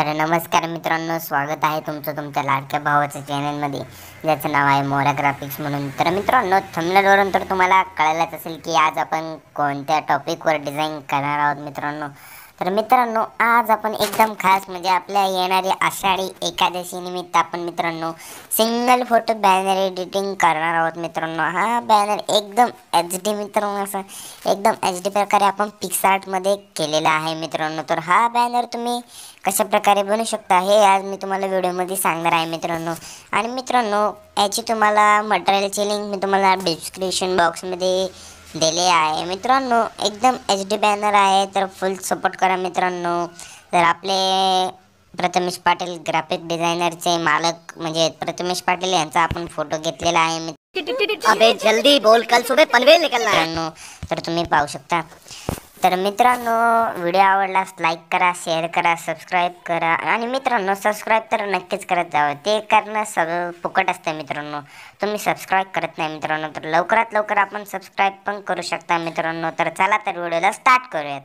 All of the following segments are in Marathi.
अरे नमस्कार मित्रांनो स्वागत आहे तुमचं तुमच्या लाडक्या भावाच्या चॅनलमध्ये ज्याचं नाव आहे मोरा ग्राफिक्स म्हणून. तर मित्रांनो थंबनेलवरून तर तुम्हाला कळायलाच असेल की आज आपण कोणत्या टॉपिकवर डिझाईन करणार आहोत मित्रांनो. तर मित्रांनो आज आपण एकदम खास म्हणजे आपल्या येणारी आषाढी एकादशी निमित्त आपण मित्रांनो सिंगल फोटो बॅनर एडिटिंग करणार आहोत मित्रांनो. हा बॅनर एकदम एच डी मित्रांनो असं एकदम एच डी प्रकारे आपण पिक्सार्टमध्ये केलेला आहे मित्रांनो. तर हा बॅनर तुम्ही कशा प्रकारे बनू शकता हे आज मी तुम्हाला व्हिडिओमध्ये सांगणार आहे मित्रांनो. आणि मित्रांनो याची तुम्हाला मटेरियलची लिंक मी तुम्हाला डिस्क्रिप्शन बॉक्समध्ये दिले आहे. मित्रांनो एकदम एच डी बॅनर आहे तर फुल सपोर्ट करा मित्रांनो. तर आपले प्रथमेश पाटील ग्राफिक डिझायनरचे मालक म्हणजे प्रथमेश पाटील यांचा आपण फोटो घेतलेला आहे. अबे जल्दी बोल कल सुबह पनवेल निकलना है. तर तुम्ही पाहू शकता. तर मित्रांनो व्हिडिओ आवडलास लाईक करा शेअर करा सबस्क्राईब करा. आणि मित्रांनो सबस्क्राईब तर नक्कीच करत जावं. ते करणं सगळं फुकट असतं मित्रांनो. तुम्ही सबस्क्राईब करत नाही मित्रांनो तर लवकरात लवकर आपण सबस्क्राईब पण करू शकता मित्रांनो. तर चला तर व्हिडिओला स्टार्ट करूयात.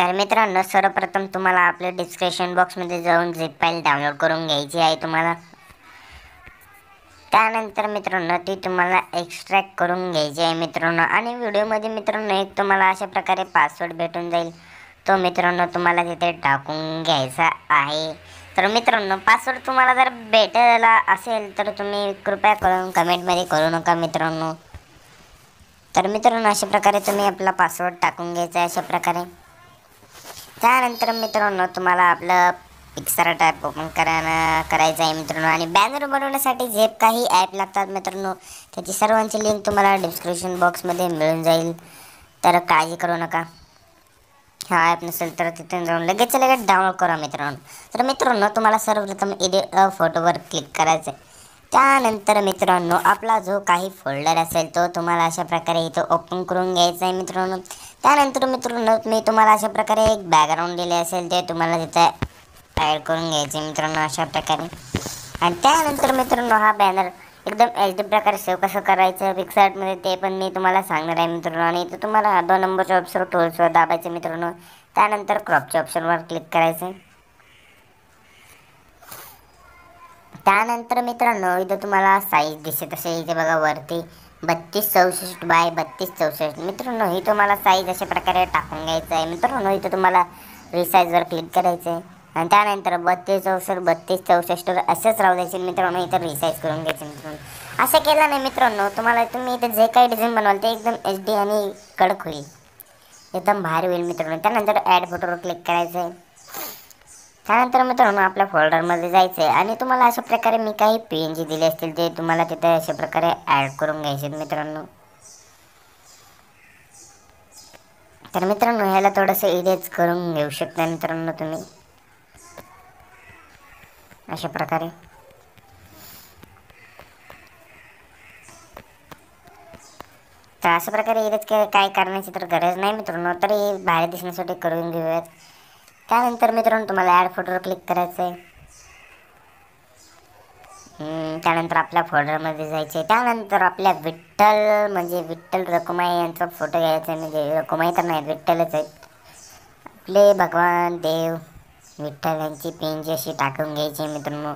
तर मित्रांनो सर्वप्रथम तुम्हाला आपल्या डिस्क्रिप्शन बॉक्समध्ये जाऊन झिप फाईल डाउनलोड करून घ्यायची आहे तुम्हाला. त्यानंतर मित्रांनो ती तुम्हाला एक्स्ट्रॅक्ट करून घ्यायची आहे मित्रांनो. आणि व्हिडिओमध्ये मित्रांनो एक तुम्हाला अशा प्रकारे पासवर्ड भेटून जाईल. तो मित्रांनो तुम्हाला तिथे टाकून घ्यायचा आहे. तर मित्रांनो पासवर्ड तुम्हाला जर भेटायला असेल तर तुम्ही कृपया करून कमेंटमध्ये करू नका मित्रांनो. तर मित्रांनो अशा प्रकारे तुम्ही आपला पासवर्ड टाकून घ्यायचा आहे अशा प्रकारे. त्यानंतर मित्रांनो तुम्हाला आपलं पिक्सर टॅप ओपन करा करायचं आहे मित्रांनो. आणि बॅनर बनवण्यासाठी जे काही ॲप लागतात मित्रांनो त्याची सर्वांची लिंक तुम्हाला डिस्क्रिप्शन बॉक्समध्ये मिळून जाईल. तर काळजी करू नका. हा ॲप नसेल तर तिथून जाऊन लगेच लगेच डाउनलोड करा मित्रांनो. तर मित्रांनो तुम्हाला सर्वप्रथम एडिट फोटोवर क्लिक करायचं आहे त्यानंतर मित्रांनो आपला जो काही फोल्डर असेल तो तुम्हाला अशा प्रकारे इथं ओपन करून घ्यायचा आहे मित्रांनो. त्यानंतर मित्रांनो मी तुम्हाला अशा प्रकारे एक बॅकग्राऊंड दिले असेल ते तुम्हाला तिथं ॲड करून घ्यायचे मित्रांनो अशा प्रकारे. आणि त्यानंतर मित्रांनो हा बॅनर एकदम एच डी प्रकारे सेव्ह कसं करायचं पिक्सार्टमध्ये ते पण मी तुम्हाला सांगणार आहे मित्रांनो. आणि इथं तुम्हाला दोन नंबरच्या ऑप्शनवर टोल्सवर दाबायचं मित्रांनो. त्यानंतर क्रॉपच्या ऑप्शनवर क्लिक करायचं त्यानंतर मित्रांनो इथं तुम्हाला साईज दिसत असेल इथे बघा वरती बत्तीस चौसष्ट बाय बत्तीस चौसष्ट. मित्रांनो ही तुम्हाला साईज अशा प्रकारे टाकून घ्यायचं आहे. मित्रांनो इथं तुम्हाला रिसाईजवर क्लिक करायचं आहे आणि त्यानंतर बत्तीस चौसष्ट बत्तीस चौसष्टवर असंच राहू द्यायचे. मित्रांनो इथं रिसाईज करून घ्यायचे मित्रांनो. असं केलं नाही मित्रांनो तुम्हाला तुम्ही इथं जे काही डिझाईन बनवाल ते एकदम एच डी आणि कडक होईल. एकदम भारी होईल मित्रांनो. त्यानंतर ॲड फोटोवर क्लिक करायचं आहे त्यानंतर मित्रांनो आपल्या फोल्डरमध्ये जायचं आहे आणि तुम्हाला अशा प्रकारे मी काही पी एन जी दिले असतील ते तुम्हाला तिथे अशा प्रकारे ॲड करून घ्यायचे मित्रांनो. तर मित्रांनो ह्याला थोडंसं इरेज करून घेऊ शकता मित्रांनो तुम्ही. अशा प्रकारे. तर अशा प्रकारे इरेज काय करण्याची तर गरज नाही मित्रांनो. तरी बाहेर दिसण्यासाठी करून घेऊयात. त्यानंतर मित्रांनो तुम्हाला ॲड फोटोवर क्लिक करायचं आहे त्यानंतर आपल्या फोल्डरमध्ये जायचं आहे त्यानंतर आपल्या विठ्ठल म्हणजे विठ्ठल रकुमाई यांचा फोटो घ्यायचा आहे म्हणजे रकुमाई तर नाही विठ्ठलच आहेत. आपले भगवान देव विठ्ठल यांची पेंजी अशी टाकून घ्यायची मित्रांनो.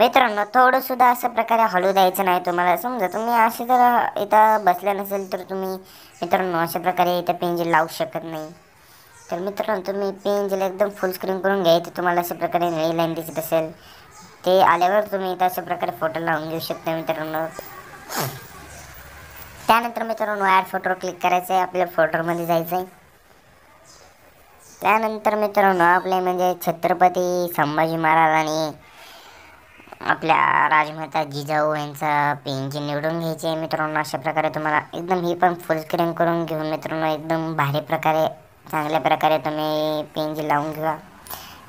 मित्रांनो थोडंसुद्धा अशा प्रकारे हळू द्यायचं नाही तुम्हाला. समजा तुम्ही असे जर इथं बसले नसेल तर तुम्ही मित्रांनो अशा प्रकारे इथं पेंजी लावू शकत नाही. तर मित्रांनो तुम्ही पेंजीला एकदम फुल स्क्रीन करून घ्यायचं तुम्हाला अशा प्रकारे निळी लाईन दिसत असेल. ते आल्यावर तुम्ही इथं अशा प्रकारे फोटो लावून घेऊ शकता मित्रांनो. त्यानंतर मित्रांनो ॲड फोटोवर क्लिक करायचं आहे. आपल्या फोटोमध्ये जायचं आहे त्यानंतर मित्रांनो आपले म्हणजे छत्रपती संभाजी महाराज आणि आपल्या राजमाता जिजाऊ यांचा पेंजी निवडून घ्यायची आहे मित्रांनो. अशा प्रकारे तुम्हाला एकदम ही पण फुल स्क्रीन करून घेऊन मित्रांनो एकदम भारी प्रकारे चांगल्या प्रकारे तुम्ही पेंजी लावून घ्या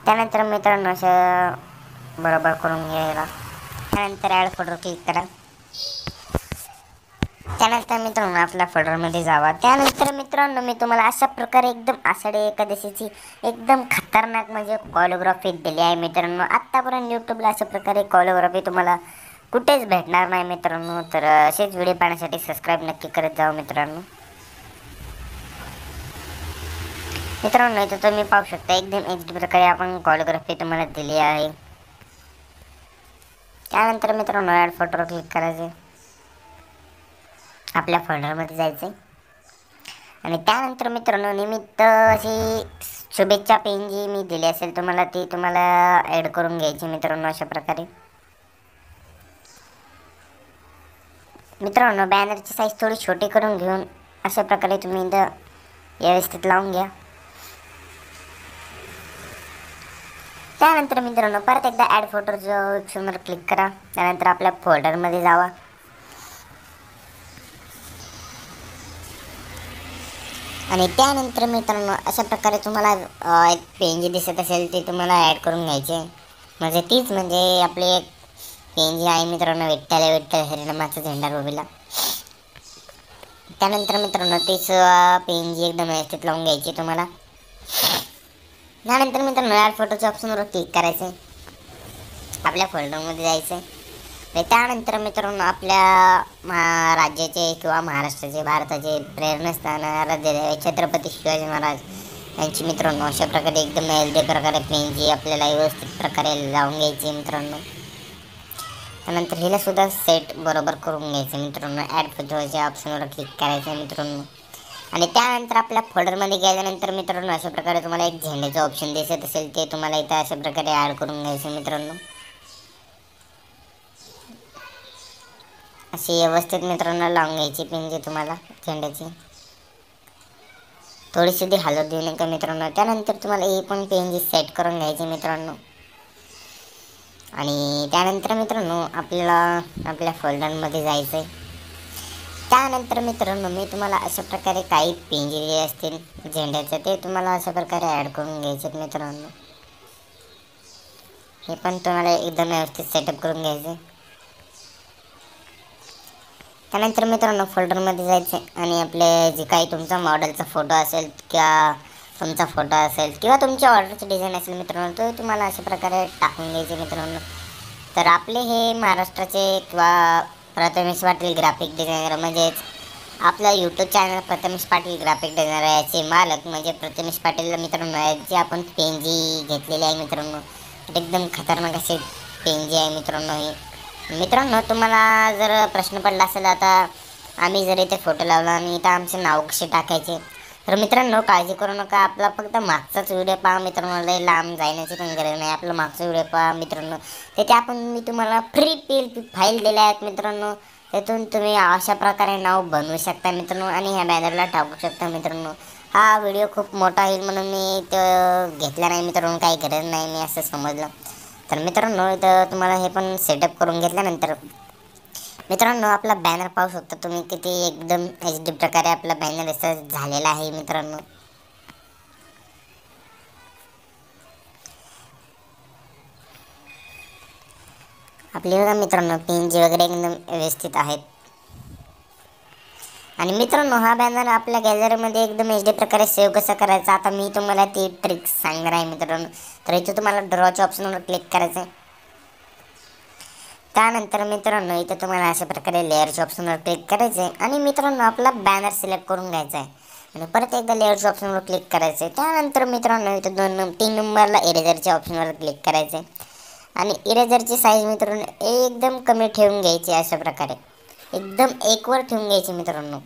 त्यानंतर मित्रांनो असं बरोबर करून घ्यायला. त्यानंतर ॲड फोटो क्लिक करा. त्यानंतर मित्रांनो आपल्या फोल्डरमध्ये जावा. त्यानंतर मित्रांनो मी तुम्हाला अशा प्रकारे एकदम आषाढी एकादशीची एकदम खतरनाक म्हणजे कॉलोग्राफी दिली आहे मित्रांनो. आत्तापर्यंत यूट्यूबला अशा प्रकारे कॉलोग्राफी तुम्हाला कुठेच भेटणार नाही मित्रांनो. तर असेच व्हिडिओ पाहण्यासाठी सबस्क्राईब नक्की करत जाऊ मित्रांनो. मित्रांनो इथं तुम्ही पाहू शकता एकदम एच प्रकारे आपण कॉलिओग्राफी तुम्हाला दिली आहे. त्यानंतर मित्रांनो ॲड फोटोवर क्लिक करायचे. आपल्या फोल्डरमध्ये जायचे. आणि त्यानंतर मित्रांनो निमित्त अशी शुभेच्छा पेन जी मी दिली असेल तुम्हाला ती तुम्हाला ॲड करून घ्यायची मित्रांनो अशा प्रकारे. मित्रांनो बॅनरची साईज थोडी छोटी करून घेऊन अशा प्रकारे तुम्ही इथं व्यवस्थित लावून घ्या. त्यानंतर मित्रांनो परत एकदा ॲड फोटोचं ऑप्शनवर क्लिक करा. त्यानंतर आपल्या फोल्डरमध्ये जावा. आणि त्यानंतर मित्रांनो अशा प्रकारे तुम्हाला एक पेनजी दिसत असेल ती तुम्हाला ॲड करून घ्यायची. म्हणजे तीच म्हणजे आपली एक पेनजी आहे मित्रांनो विठ्ठल विठ्ठल हरिणामाचा झेंडा रोबीला त्यानंतर मित्रांनो तीच पेनजी एकदम व्यवस्थित लावून घ्यायची तुम्हाला. त्यानंतर मित्रांनो ॲड फोटोच्या ऑप्शनवर क्लिक करायचं आहे. आपल्या फोल्डरमध्ये जायचं आहे. त्यानंतर मित्रांनो आपल्या महा राज्याचे किंवा महाराष्ट्राचे भारताचे प्रेरणास्थान आराध्य छत्रपती शिवाजी महाराज यांची मित्रांनो अशा प्रकारे एकदम हेल्दी प्रकारे पेनची आपल्याला व्यवस्थित प्रकारे लावून घ्यायची मित्रांनो त्यानंतर हिला सुद्धा सेट बरोबर करून घ्यायचं मित्रांनो ॲड फोटोच्या ऑप्शनवर क्लिक करायचं मित्रांनो आणि त्यानंतर आपल्या फोल्डरमध्ये गेल्यानंतर मित्रांनो अशा प्रकारे तुम्हाला एक झेंड्याचं ऑप्शन दिसत असेल ते तुम्हाला इथं अशा प्रकारे ॲड करून घ्यायचं मित्रांनो. अशी व्यवस्थित मित्रांनो लावून घ्यायची पेन जी तुम्हाला झेंड्याची. थोडीशी ती हलत देऊ नका मित्रांनो. त्यानंतर तुम्हाला ही पण पेन जी सेट करून घ्यायची मित्रांनो. आणि त्यानंतर मित्रांनो आपल्याला आपल्या फोल्डरमध्ये जायचं आहे त्यानंतर मित्रांनो मी तुम्हाला अशा प्रकारे काही पेन जे असतील झेंड्याचे ते तुम्हाला अशा प्रकारे ॲड करून घ्यायचे मित्रांनो. हे पण तुम्हाला एकदम व्यवस्थित सेटअप करून घ्यायचं. त्यानंतर मित्रांनो फोल्डरमध्ये जायचे आणि आपले जे काही तुमचा मॉडेलचा फोटो असेल किंवा तुमचा फोटो असेल किंवा तुमच्या ऑर्डरची डिझाईन असेल मित्रांनो तो तुम्हाला अशा प्रकारे टाकून घ्यायचे मित्रांनो. तर आपले हे महाराष्ट्राचे किंवा प्रथमेश पाटील ग्राफिक डिझायनर म्हणजेच आपलं YouTube channel Prathamesh Patil graphic designer याचे मालक म्हणजे प्रथमेश पाटील मित्रांनो याचे आपण पेनजी घेतलेली आहे मित्रांनो. एकदम खतरनाक असे पेनजी आहे मित्रांनो हे. मित्रांनो तुम्हाला जर प्रश्न पडला असेल आता आम्ही जर इथे फोटो लावला आणि इथं आमचे नाव कसे टाकायचे? तर मित्रांनो काळजी करू नका. आपला फक्त मागचाच व्हिडिओ पहा मित्रांनो. लय लांब जाण्याची पण गरज नाही. आपला मागचा व्हिडिओ पहा मित्रांनो. त्याच्या आपण मी तुम्हाला फ्री पी फाईल दिल्या आहेत मित्रांनो. त्यातून तुम्ही अशा प्रकारे नाव बनवू शकता मित्रांनो आणि ह्या बॅनरला टाकू शकता मित्रांनो. हा व्हिडिओ खूप मोठा होईल म्हणून मी तो घेतला नाही मित्रांनो. काही गरज नाही मी असं समजलं. तर मित्रांनो इथं तुम्हाला हे पण सेटअप करून घेतल्यानंतर मित्रांनो आपला बॅनर पाहू शकता तुम्ही किती एकदम एच डी प्रकारे आपला बॅनर झालेला आहे मित्रांनो. आपली बघा मित्रांनो पेन जी वगैरे एकदम व्यवस्थित आहेत. आणि मित्रांनो हा बॅनर आपल्या गॅलरीमध्ये एकदम एच डी प्रकारे सेव्ह कसा करायचा? आता मी तुम्हाला ती ट्रिक्स सांगणार आहे मित्रांनो. तर इथे तुम्हाला ड्रॉच्या ऑप्शनवर क्लिक करायचं आहे त्यानंतर मित्रांनो इथं तुम्हाला अशा प्रकारे लेअरच्या ऑप्शनवर क्लिक करायचं आहे आणि मित्रांनो आपला बॅनर सिलेक्ट करून घ्यायचा आहे आणि परत एकदा लेअरच्या ऑप्शनवर क्लिक करायचं आहे त्यानंतर मित्रांनो इथं दोन तीन नंबरला इरेजरच्या ऑप्शनवर क्लिक करायचं आहे आणि इरेजरची साईज मित्रांनो एकदम कमी ठेवून घ्यायची अशा प्रकारे. एकदम एकवर ठेवून घ्यायची मित्रांनो.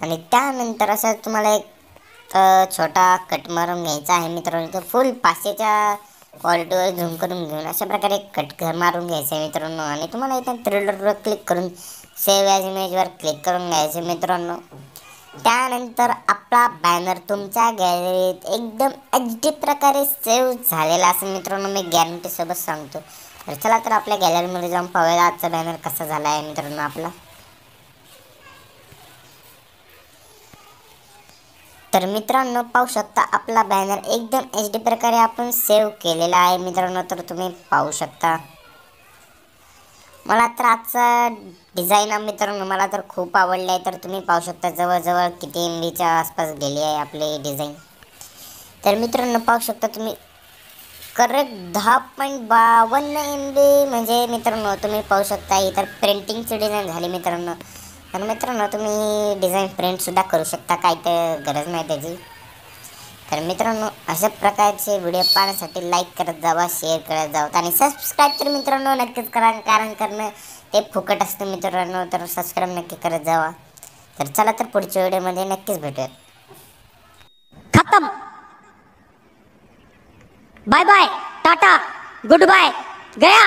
आणि त्यानंतर असं तुम्हाला एक छोटा कट मारून घ्यायचा आहे मित्रांनो. फुल पाचशेच्या क्वालिटीवर झूम करून घेऊन अशा प्रकारे कट मारून घ्यायचं आहे मित्रांनो. आणि तुम्हाला इथं थ्रिलरवर क्लिक करून सेव्ह ॲज इमेजवर क्लिक करून घ्यायचं मित्रांनो. त्यानंतर आपला बॅनर तुमच्या गॅलरीत एकदम एच डी प्रकारे सेव्ह झालेला असेल मित्रांनो. मी गॅरंटीसोबत सांगतो. तर चला तर आपल्या गॅलरीमध्ये जाऊन पाहूया आजचा बॅनर कसा झाला आहे मित्रांनो आपला. तर मित्रांनो पाहू शकता आपला बॅनर एकदम एच डी प्रकारे आपण सेव्ह केलेला आहे. मित्रांनो तर तुम्ही पाहू शकता. मला तर आजचा डिझाईन मित्रांनो मला तर खूप आवडलं आहे तर तुम्ही पाहू शकता जवळजवळ किती एम बीच्या आसपास गेली आहे आपली डिझाईन तर मित्रांनो पाहू शकता तुम्ही करेक्ट दहा पॉईंट बावन्न एम बी म्हणजे मित्रांनो तुम्ही पाहू शकता इतर प्रिंटिंगची डिझाईन झाली मित्रांनो. तर मित्रांनो तुम्ही डिझाईन प्रिंटसुद्धा करू शकता काय तर गरज नाही त्याची. तर मित्रांनो अशा प्रकारचे व्हिडिओ पाहण्यासाठी लाईक करत जावा शेअर करत जावा. आणि सबस्क्राईब तर मित्रांनो नक्कीच करा कारण करणं ते फुकट असतं मित्रांनो तर सबस्क्राईब नक्की करत जावा. तर चला तर पुढच्या व्हिडिओमध्ये नक्कीच भेटूयात. खतम. Bye bye Tata goodbye गया